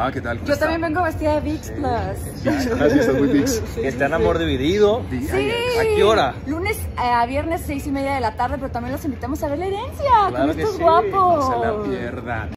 Ah, ¿qué tal? Yo está? también vengo vestida de VIX Plus. Gracias, estás muy VIX. Está en amor dividido. Sí. ¿A qué hora? Lunes eh, a viernes, seis y media de la tarde, pero también los invitamos a ver la herencia Claro con estos sí, guapos. No se la pierdan.